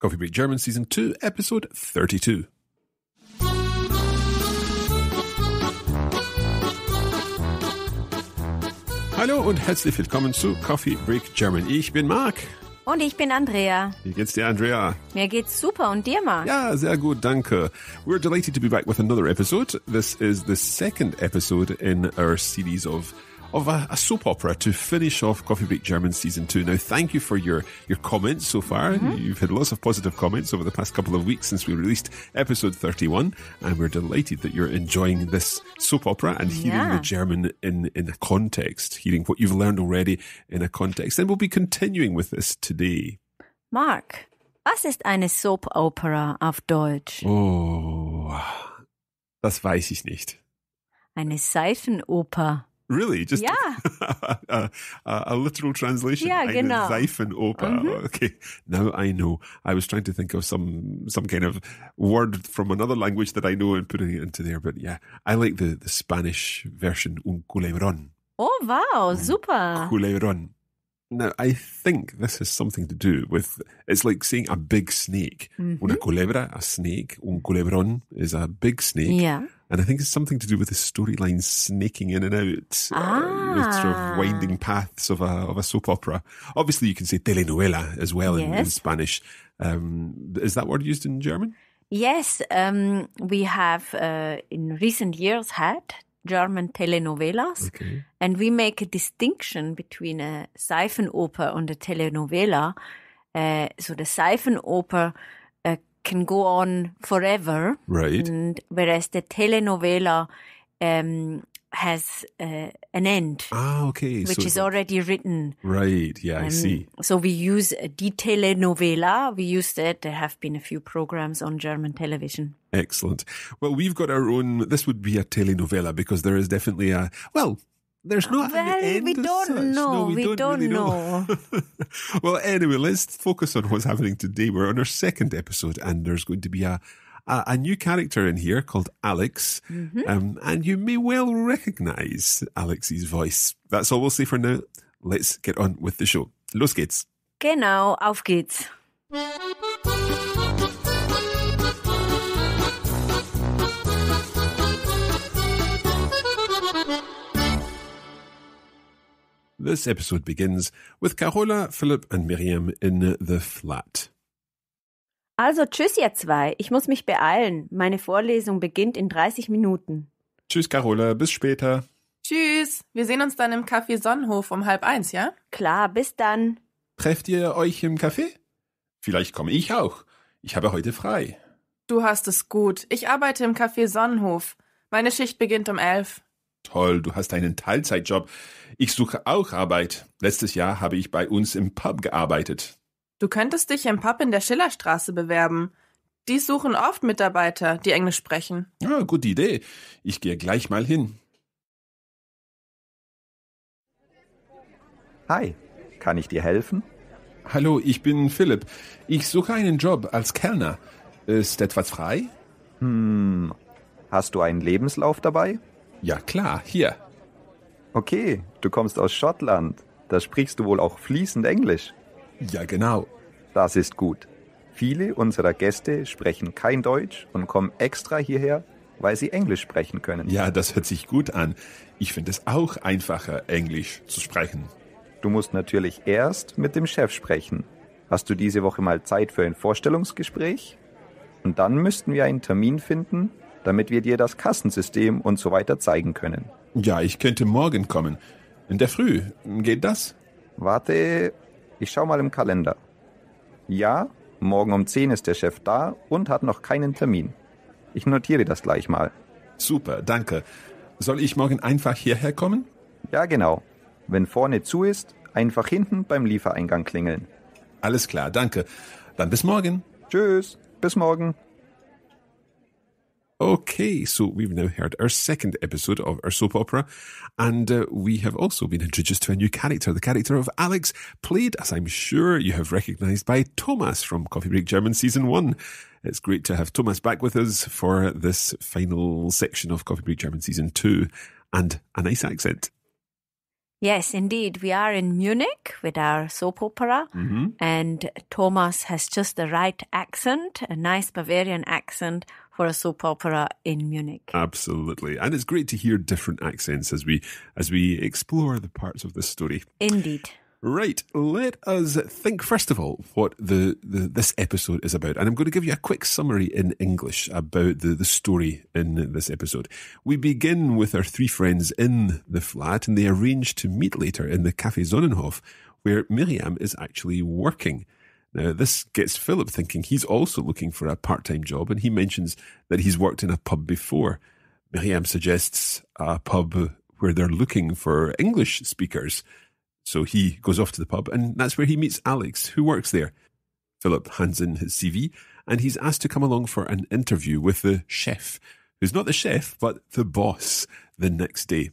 Coffee Break German Season 2, Episode 32. Hallo und herzlich willkommen zu Coffee Break German. Ich bin Mark. Und ich bin Andrea. Wie geht's dir, Andrea? Mir geht's super. Und dir, Mark? Ja, sehr gut, danke. We're delighted to be back with another episode. This is the second episode in our series of of a, a, soap opera to finish off Coffee Break German season two. Now, thank you for your, your comments so far. Mm-hmm. You've had lots of positive comments over the past couple of weeks since we released episode 31. And we're delighted that you're enjoying this soap opera and hearing Yeah. the German in, in a context, hearing what you've learned already in a context. And we'll be continuing with this today. Mark, was ist eine Soap Opera auf Deutsch? Oh, das weiß ich nicht. Eine Seifenoper. Really? Just Ja. a, a, a literal translation? Eine genau. Seifenoper. Okay, now I know. I was trying to think of some some kind of word from another language that I know and putting it into there, but yeah, I like the, the Spanish version, un culebron. Oh, wow, super. Culebron. Now, I think this has something to do with, it's like saying a big snake. Mhm. Una culebra, a snake. Un culebron is a big snake. Ja. And I think it's something to do with the storyline snaking in and out, uh, the sort Ah. of winding paths of a of a soap opera. Obviously, you can say telenovela as well in, in Spanish. Um, is that word used in German? Yes, um, we have uh, in recent years had German telenovelas, Okay. and we make a distinction between a Seifenoper and a telenovela. Uh, so the Seifenoper uh, can go on forever, Right. and whereas the telenovela um, has uh, an end, Ah, okay. which so is already written. right. Yeah, I Um, see. So we use die Telenovela. We use that. There have been a few programs on German television. Excellent. Well, we've got our own. This would be a telenovela because there is definitely a well. There's not Well, end we don't such. know. No, we, We don't, don't really know. well, anyway, let's focus on what's happening today. We're on our second episode, and there's going to be a a, a new character in here called Alex, Mm-hmm. um, and you may well recognise Alex's voice. That's all we'll say for now. Let's get on with the show. Los geht's. Genau, auf geht's. This episode begins with Carola, Philip, and Miriam in the flat. Also tschüss ihr zwei. Ich muss mich beeilen. Meine Vorlesung beginnt in 30 Minuten. Tschüss, Carola. Bis später. Tschüss. Wir sehen uns dann im Café Sonnenhof um halb eins, ja? Klar, bis dann. Trefft ihr euch im Café? Vielleicht komme ich auch. Ich habe heute frei. Du hast es gut. Ich arbeite im Café Sonnenhof. Meine Schicht beginnt um elf. Toll, du hast einen Teilzeitjob. Ich suche auch Arbeit. Letztes Jahr habe ich bei uns im Pub gearbeitet. Du könntest dich im Pub in der Schillerstraße bewerben. Die suchen oft Mitarbeiter, die Englisch sprechen. Ah, gute Idee. Ich gehe gleich mal hin. Hi, kann ich dir helfen? Hallo, ich bin Philipp. Ich suche einen Job als Kellner. Ist etwas frei? Hm, hast du einen Lebenslauf dabei? Ja, klar, hier. Okay, du kommst aus Schottland. Da sprichst du wohl auch fließend Englisch. Ja, genau. Das ist gut. Viele unserer Gäste sprechen kein Deutsch und kommen extra hierher, weil sie Englisch sprechen können. Ja, das hört sich gut an. Ich finde es auch einfacher, Englisch zu sprechen. Du musst natürlich erst mit dem Chef sprechen. Hast du diese Woche mal Zeit für ein Vorstellungsgespräch? Und dann müssten wir einen Termin finden, damit wir dir das Kassensystem und so weiter zeigen können. Ja, ich könnte morgen kommen. In der Früh. Geht das? Warte, ich schau mal im Kalender. Ja, morgen um 10 ist der Chef da und hat noch keinen Termin. Ich notiere das gleich mal. Super, danke. Soll ich morgen einfach hierher kommen? Ja, genau. Wenn vorne zu ist, einfach hinten beim Liefereingang klingeln. Alles klar, danke. Dann bis morgen. Tschüss, bis morgen. Okay, so we've now heard our second episode of our soap opera, and uh, we have also been introduced to a new character, the character of Alex, played, as I'm sure you have recognised, by Thomas from Coffee Break German Season 1. It's great to have Thomas back with us for this final section of Coffee Break German Season 2, and a nice accent. Yes, indeed. We are in Munich with our soap opera, mm-hmm. and Thomas has just the right accent, a nice Bavarian accent for a soap opera in Munich. Absolutely. And it's great to hear different accents as we as we explore the parts of the story. Indeed. Right, let us think first of all what the, the this episode is about. And I'm going to give you a quick summary in English about the, the story in this episode. We begin with our three friends in the flat and they arrange to meet later in the Café Sonnenhof where Miriam is actually working. Now, this gets Philip thinking he's also looking for a part time job, and he mentions that he's worked in a pub before. Miriam suggests a pub where they're looking for English speakers. So he goes off to the pub, and that's where he meets Alex, who works there. Philip hands in his CV, and he's asked to come along for an interview with the chef, who's not the chef, but the boss, the next day.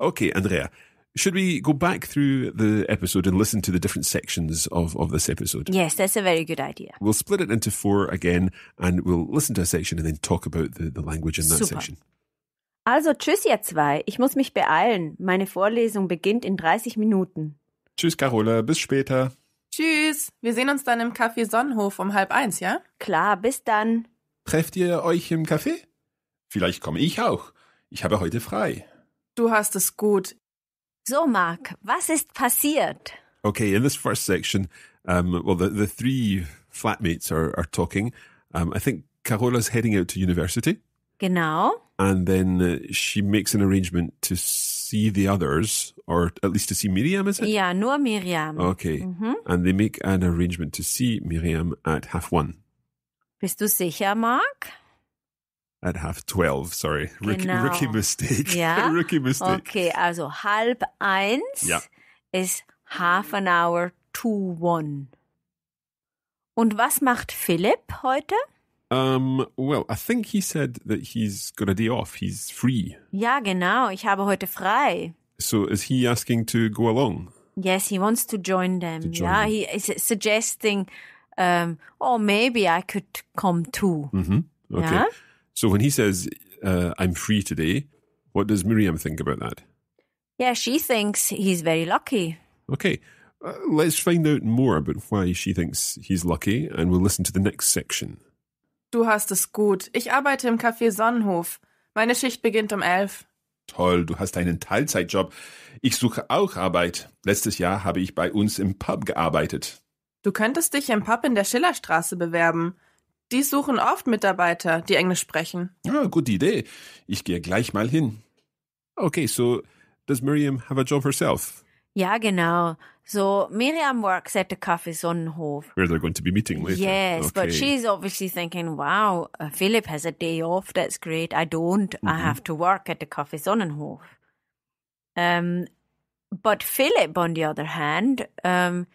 Okay, Andrea, should we go back through the episode and listen to the different sections of, of this episode? Yes, that's a very good idea. We'll split it into four again, and we'll listen to a section and then talk about the, the language in that Super. section. Also, tschüss, ihr zwei. Ich muss mich beeilen. Meine Vorlesung beginnt in 30 Minuten. Tschüss, Carola, bis später. Tschüss. Wir sehen uns dann im Café Sonnenhof um halb eins, ja? Klar, bis dann. Trefft ihr euch im Café? Vielleicht komme ich auch. Ich habe heute frei. Du hast es gut. So, Marc, was ist passiert? Okay, in this first section, um, well, the, the three flatmates are, are talking. Um, I think Carola's heading out to university, Genau. And then uh, she makes an arrangement to see the others, or at least to see Miriam, is it? Ja, nur Miriam. Okay. And they make an arrangement to see Miriam at half one. Bist du sicher, Marc? At half 12, sorry. Rookie, Genau. rookie mistake. Ja. rookie mistake. Okay, also halb eins Ja. ist half an hour to one. Und was macht Philipp heute? Um, well, I think he said that he's got a day off. He's free. Ja, genau, ich habe heute frei. So is he asking to go along? Yes, he wants to join them. To join yeah, them. he is suggesting, um, oh, maybe I could come too. Mm-hmm. Okay. Yeah. So when he says, uh, I'm free today, what does Miriam think about that? Yeah, she thinks he's very lucky. Okay. Uh, let's find out more about why she thinks he's lucky and we'll listen to the next section. Du hast es gut. Ich arbeite im Café Sonnenhof. Meine Schicht beginnt um elf. Toll, du hast einen Teilzeitjob. Ich suche auch Arbeit. Letztes Jahr habe ich bei uns im Pub gearbeitet. Du könntest dich im Pub in der Schillerstraße bewerben. Die suchen oft Mitarbeiter, die Englisch sprechen. Ah, gute Idee. Ich gehe gleich mal hin. Okay, so does Miriam have a job herself Ja, genau. So Miriam works at the Café Sonnenhof. where they're going to be meeting later? Yes, but she's obviously thinking, wow, uh, Philip has a day off. That's great. I don't. Mm-hmm. I have to work at the Café Sonnenhof. Um, but Philip, on the other hand, um,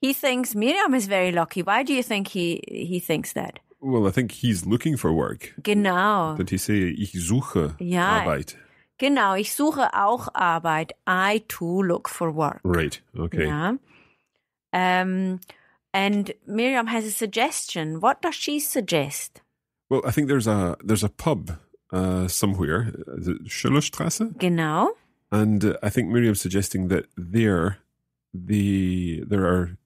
he thinks Miriam is very lucky. Why do you think he he thinks that? Well, I think he's looking for work. Genau. Did he say, ich suche Ja. Arbeit? Genau, ich suche auch Arbeit. I too look for work. Right, okay. Yeah. Um, and Miriam has a suggestion. What does she suggest? Well, I think there's a there's a pub uh, somewhere, Schillerstrasse? Genau. And uh, I think Miriam's suggesting that there, the there are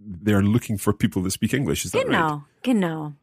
they are looking for people that speak English. Is that right? Genau. Genau.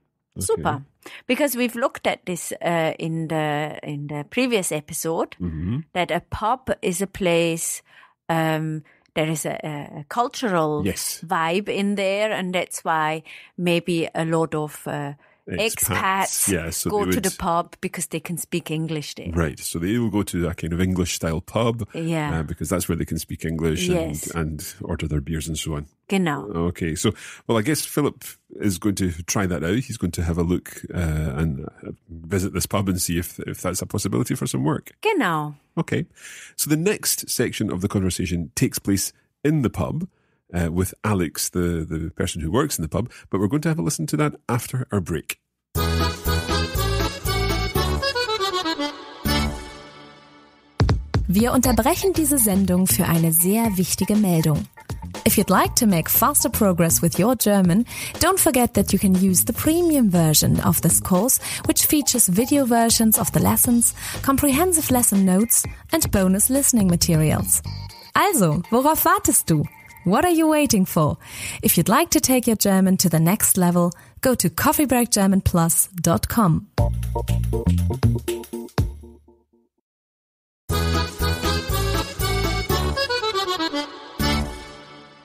Super. Because we've looked at this uh, in the in the previous episode hmm that a pub is a place um, there is a, a cultural Yes. vibe in there, and that's why maybe a lot of uh, expats, Yeah, so go they to the pub because they can speak English there. Right, so they will go to a kind of English style pub Yeah. uh, because that's where they can speak English Yes. and, and order their beers and so on. Genau. Okay, so well, I guess Philip is going to try that out. He's going to have a look uh, and uh, visit this pub and see if if that's a possibility for some work. Genau. Okay, so the next section of the conversation takes place in the pub uh, with Alex, the the person who works in the pub. But we're going to have a listen to that after our break. Wir unterbrechen diese Sendung für eine sehr wichtige Meldung. If you'd like to make faster progress with your German, don't forget that you can use the premium version of this course, which features video versions of the lessons, comprehensive lesson notes, and bonus listening materials. Also, worauf wartest du? What are you waiting for? If you'd like to take your German to the next level, go to coffeebreakgermanplus.com.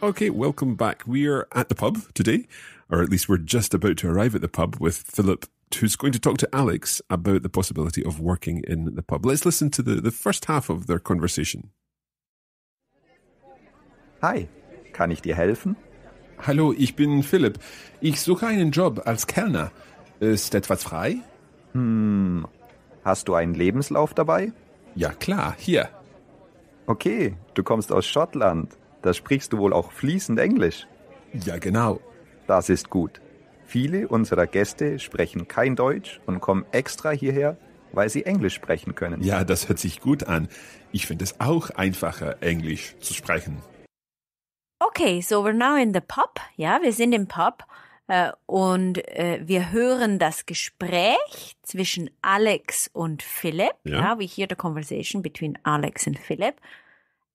Okay, welcome back. We're at the pub today, or at least we're just about to arrive at the pub with Philip, who's going to talk to Alex about the possibility of working in the pub. Let's listen to the, the first half of their conversation. Hi, kann ich dir helfen? Hallo, ich bin Philipp. Ich suche einen Job als Kellner. Ist etwas frei? Hm, Hast du einen Lebenslauf dabei? Ja, klar, hier. Okay, du kommst aus Schottland. Da sprichst du wohl auch fließend Englisch. Ja, genau. Das ist gut. Viele unserer Gäste sprechen kein Deutsch und kommen extra hierher, weil sie Englisch sprechen können. Ja, das hört sich gut an. Ich finde es auch einfacher, Englisch zu sprechen. Okay, so we're now in the pub. Ja, wir sind im Pub äh, und äh, wir hören das Gespräch zwischen Alex und Philip. Ja. Ja. we hear the conversation between Alex and Philip.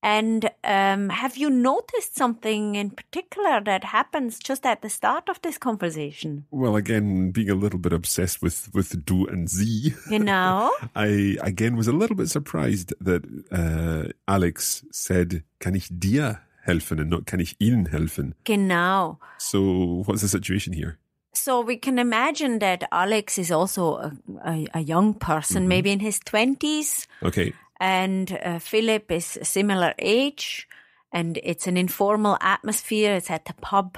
And um, have you noticed something in particular that happens just at the start of this conversation? Well, again, being a little bit obsessed with, with du and Sie, You know? I again was a little bit surprised that uh, Alex said, kann ich dir helfen and not kann ich ihnen helfen. genau. So what's the situation here? So we can imagine that Alex is also a, a, a young person, maybe in his 20s. Okay. And uh, Philip is a similar age, and it's an informal atmosphere. It's at the pub,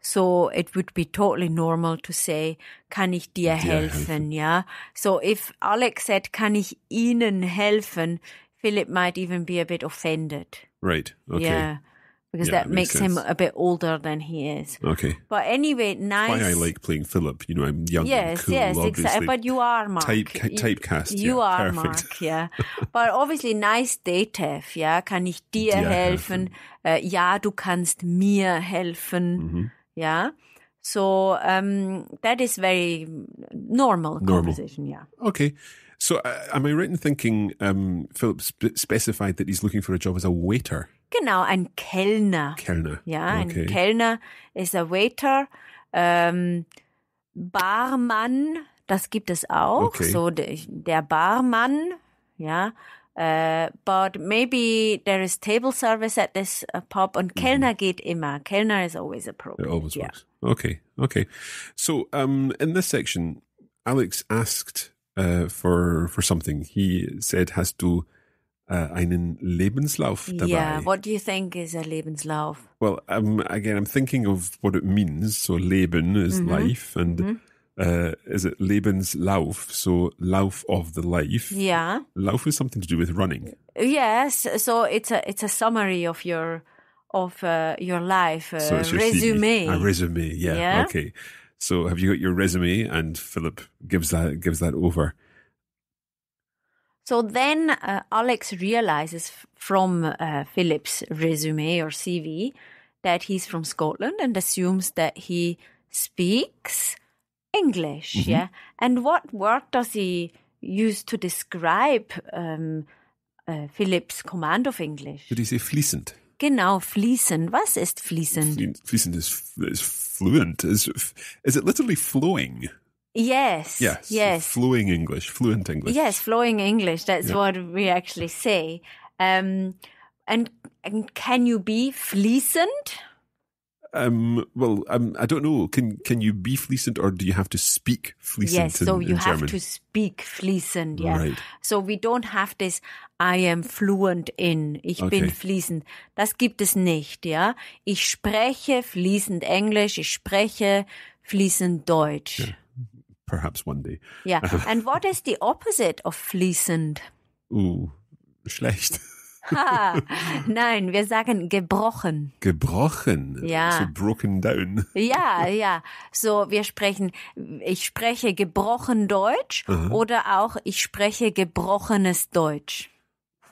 so it would be totally normal to say, "Kann ich dir helfen?" Yeah. So if Alex said, "Kann ich Ihnen helfen?" Philip might even be a bit offended. Right. Okay. Yeah, because Yeah, that makes makes him a bit older than he is. Okay. But anyway, nice. Why I like playing Philip. You know, I'm young Yes, and cool, yes, obviously. exactly. But you are Mark. Type- You- typecast, You yeah, are perfect. Mark, yeah. But obviously nice dative, Yeah, Kann ich dir Dir helfen? Äh, ja, du kannst mir helfen, Mhm. ja. So um, that is very normal, Normal. conversation, yeah. Okay. So uh, am I right in thinking um, Philip sp- specified that he's looking for a job as a waiter? Genau, ein Kellner. Kellner. Ja, Okay. ein Kellner ist a waiter. Ähm, Barmann, das gibt es auch. Okay. So der, der Barmann, ja. Äh, but maybe there is table service at this uh, pub und Kellner geht immer. Kellner is always It appropriate. always yeah. works. Okay. Okay. So um, in this section, Alex asked uh, for for something. He said, "Hast du uh, einen Lebenslauf dabei?" Yeah, what do you think is a Lebenslauf? Well, um, again, I'm thinking of what it means. So Leben is life, and uh, is it Lebenslauf? So Lauf of the life. Yeah. Lauf is something to do with running. Yes, so it's a it's a summary of your of uh, your life, uh, So it's your resume. CV. A resume, yeah. Yeah. Okay. So have you got your resume? And Philip gives that gives that over. So then uh, Alex realizes from uh, Philip's resume or CV that he's from Scotland and assumes that he speaks English. Yeah. And what word does he use to describe um, uh, Philip's command of English? Did he say fließend? Genau, fließend. Was ist fließend? Flie- Fließend is is fluent. Is is it literally flowing? Yes. Yes. Yes. Flowing English, fluent English. Yes, flowing English. That's Yeah. what we actually say. Um, and, and can you be fließend? Um, well, um, I don't know. Can can you be fließend or do you have to speak fließend yes, in, so you in have German? to speak fließend. Yeah. Right. So we don't have this. I am fluent in. Ich bin Okay. fließend. Das gibt es nicht. Ja. Ich spreche fließend Englisch. Ich spreche fließend Deutsch. Perhaps one day. Yeah. and what is the opposite of fließend? Ooh, schlecht. Nein, wir sagen gebrochen. Gebrochen. Ja. So broken down. Ja, ja. So, wir sprechen, ich spreche gebrochen Deutsch oder auch ich spreche gebrochenes Deutsch.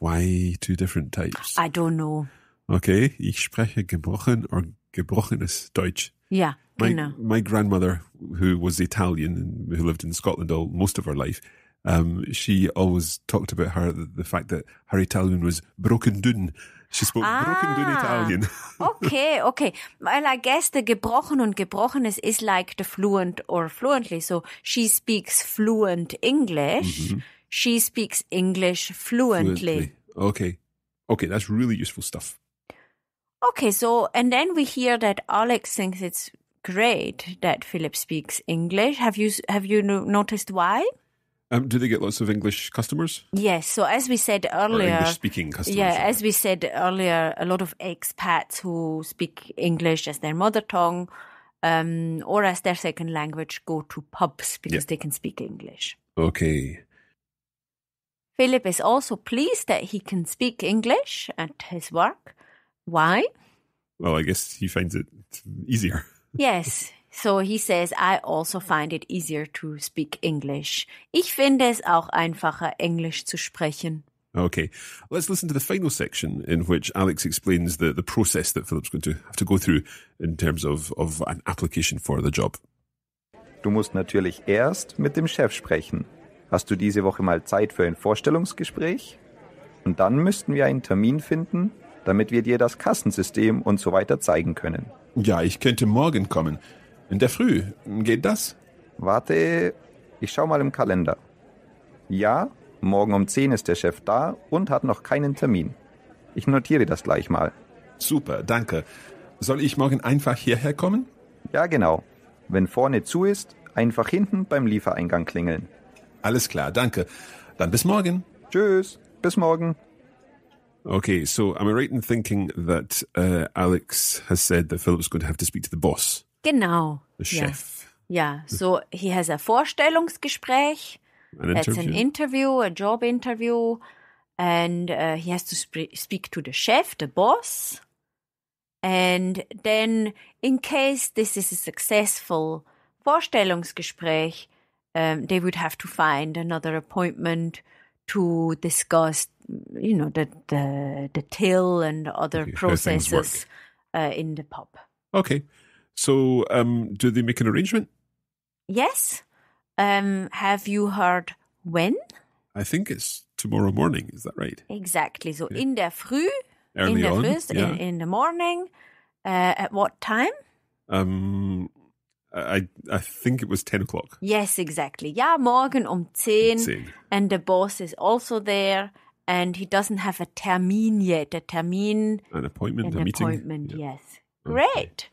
Why two different types? I don't know. Okay, ich spreche gebrochen or gebrochenes Deutsch. Ja, My, genau. my grandmother, who was Italian and who lived in Scotland all most of her life, um, she always talked about her the, the fact that her Italian was broken down. She spoke broken doing Ah. Italian. Okay, okay. Well, I guess the gebrochen und gebrochenes is like the fluent or fluently. So she speaks fluent English. She speaks English fluently. Okay. Okay, that's really useful stuff. Okay, so and then we hear that Alex thinks it's great that Philip speaks English. Have you have you no- noticed why? Um, do they get lots of English customers? Yes. So as we said earlier, English speaking customers? Yeah, rather? as we said earlier, a lot of expats who speak English as their mother tongue um, or as their second language go to pubs because they can speak English. Okay. Philip is also pleased that he can speak English at his work. Why? Well, I guess he finds it easier. Yes. So he says, I also find it easier to speak English. Ich finde es auch einfacher, Englisch zu sprechen. Okay. Let's listen to the final section in which Alex explains the, the process that Philip's going to have to go through in terms of, of an application for the job. Du musst natürlich erst mit dem Chef sprechen. Hast du diese Woche mal Zeit für ein Vorstellungsgespräch? Und dann müssten wir einen Termin finden, damit wir dir das Kassensystem und so weiter zeigen können. Ja, ich könnte morgen kommen. In der Früh. Geht das? Warte, ich schau mal im Kalender. Ja, morgen um 10 ist der Chef da und hat noch keinen Termin. Ich notiere das gleich mal. Super, danke. Soll ich morgen einfach hierher kommen? Ja, genau. Wenn vorne zu ist, einfach hinten beim Liefereingang klingeln. Alles klar, danke. Dann bis morgen. Tschüss, bis morgen. Okay, so am I right in thinking that uh, Alex has said that Philip's going to have to speak to the boss, Genau. the chef? Ja, so he has a Vorstellungsgespräch. An That's interview? an interview, a job interview, and uh, he has to sp- speak to the chef, the boss. And then, in case this is a successful Vorstellungsgespräch, um, they would have to find another appointment to discuss, you know, the the, the till and other Okay, how things work. processes uh, in the pub. Okay. So, um, do they make an arrangement? Yes. Um, have you heard when? I think it's tomorrow morning. Is that right? Exactly. So in der Früh, in Early der on. Früh, yeah. in, in the morning. Uh, at what time? um, I I think it was ten o'clock. Yes, exactly. Ja, morgen um 10. 10. And the boss is also there. And he doesn't have a termin yet. A termin, An appointment, an a meeting. appointment, Yeah. yes. Okay. Great.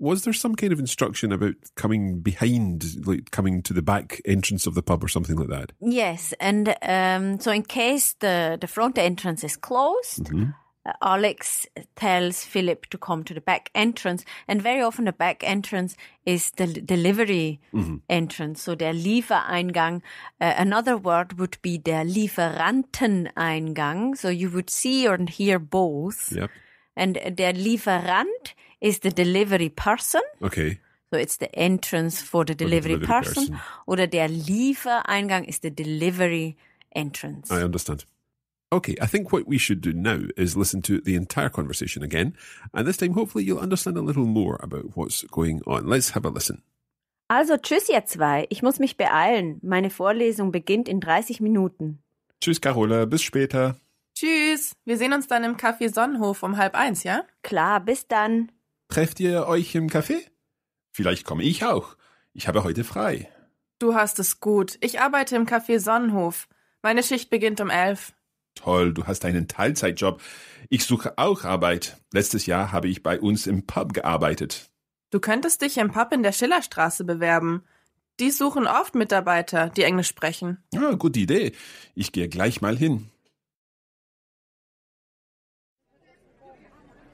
Was there some kind of instruction about coming behind, like coming to the back entrance of the pub or something like that? Yes, and um, so in case the, the front entrance is closed, Mhm. uh, Alex tells Philip to come to the back entrance, and very often the back entrance is the delivery entrance, so der Liefereingang. Uh, another word would be der Lieferanteneingang, so you would see or hear both. Yep. And der Lieferant is the delivery person. Okay. So it's the entrance for the the delivery, delivery person. person. Oder der Liefereingang is the delivery entrance. I understand. Okay, I think what we should do now is listen to the entire conversation again, and this time hopefully you'll understand a little more about what's going on. Let's have a listen. Also tschüss ihr zwei. Ich muss mich beeilen. Meine Vorlesung beginnt in 30 Minuten. Tschüss, Carola. Bis später. Tschüss. Wir sehen uns dann im Café Sonnenhof um halb eins, ja? Klar, bis dann. Trefft ihr euch im Café? Vielleicht komme ich auch. Ich habe heute frei. Du hast es gut. Ich arbeite im Café Sonnenhof. Meine Schicht beginnt um elf. Toll, du hast einen Teilzeitjob. Ich suche auch Arbeit. Letztes Jahr habe ich bei uns im Pub gearbeitet. Du könntest dich im Pub in der Schillerstraße bewerben. Die suchen oft Mitarbeiter, die Englisch sprechen. Ah, gute Idee. Ich gehe gleich mal hin.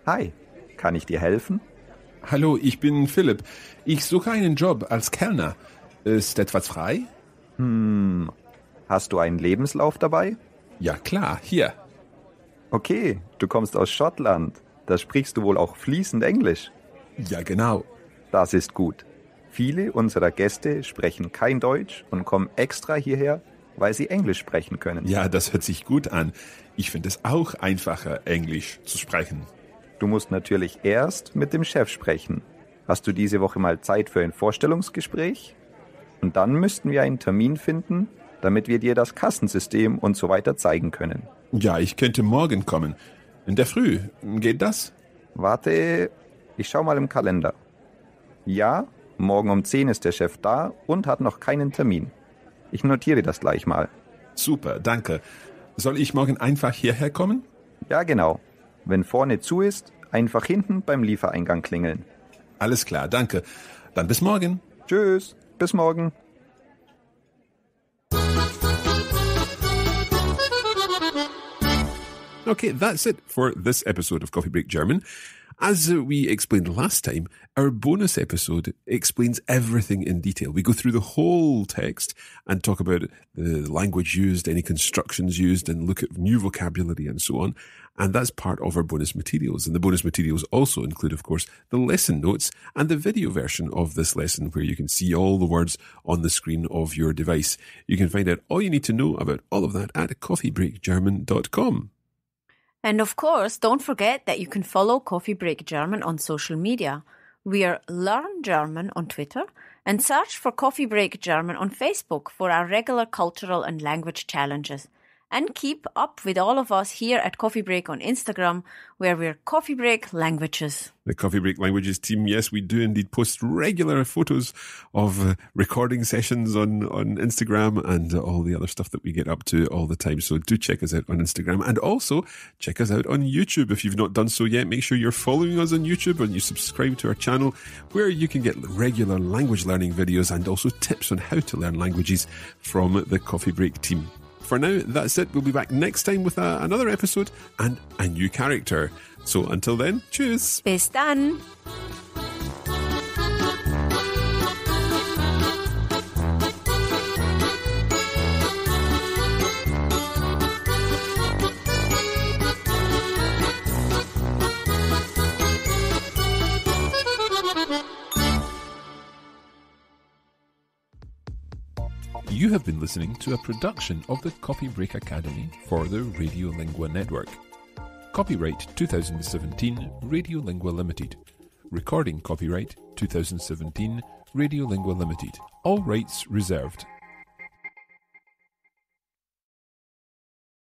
Hi, kann ich dir helfen? Hallo, ich bin Philipp. Ich suche einen Job als Kellner. Ist etwas frei? Hm, hast du einen Lebenslauf dabei? Ja, klar, hier. Okay, du kommst aus Schottland. Da sprichst du wohl auch fließend Englisch. Ja, genau. Das ist gut. Viele unserer Gäste sprechen kein Deutsch und kommen extra hierher, weil sie Englisch sprechen können. Ja, das hört sich gut an. Ich finde es auch einfacher, Englisch zu sprechen. Du musst natürlich erst mit dem Chef sprechen. Hast du diese Woche mal Zeit für ein Vorstellungsgespräch? Und dann müssten wir einen Termin finden, damit wir dir das Kassensystem und so weiter zeigen können. Ja, ich könnte morgen kommen. In der Früh. Geht das? Warte, ich schau mal im Kalender. Ja, morgen um 10 ist der Chef da und hat noch keinen Termin. Ich notiere das gleich mal. Super, danke. Soll ich morgen einfach hierher kommen? Ja, genau. Wenn vorne zu ist, einfach hinten beim Liefereingang klingeln. Alles klar, danke. Dann bis morgen. Tschüss, bis morgen. Okay, that's it for this episode of Coffee Break German. As we explained last time, our bonus episode explains everything in detail. We go through the whole text and talk about the language used, any constructions used, and look at new vocabulary and so on. And that's part of our bonus materials. And the bonus materials also include, of course, the lesson notes and the video version of this lesson where you can see all the words on the screen of your device. You can find out all you need to know about all of that at coffeebreakgerman.com. And of course, don't forget that you can follow Coffee Break German on social media. We are Learn German on Twitter and search for Coffee Break German on Facebook for our regular cultural and language challenges. And keep up with all of us here at Coffee Break on Instagram, where we're Coffee Break Languages. The Coffee Break Languages team, yes, we do indeed post regular photos of uh, recording sessions on, on Instagram and uh, all the other stuff that we get up to all the time. So do check us out on Instagram and also check us out on YouTube. If you've not done so yet, make sure you're following us on YouTube and you subscribe to our channel where you can get regular language learning videos and also tips on how to learn languages from the Coffee Break team. For now, that's it. We'll be back next time with a, another episode and a new character. So until then, cheers. Bis dann! You have been listening to a production of the Coffee Break Academy for the Radiolingua Network. Copyright 2017 Radiolingua Limited. Recording copyright 2017 Radiolingua Limited. All rights reserved.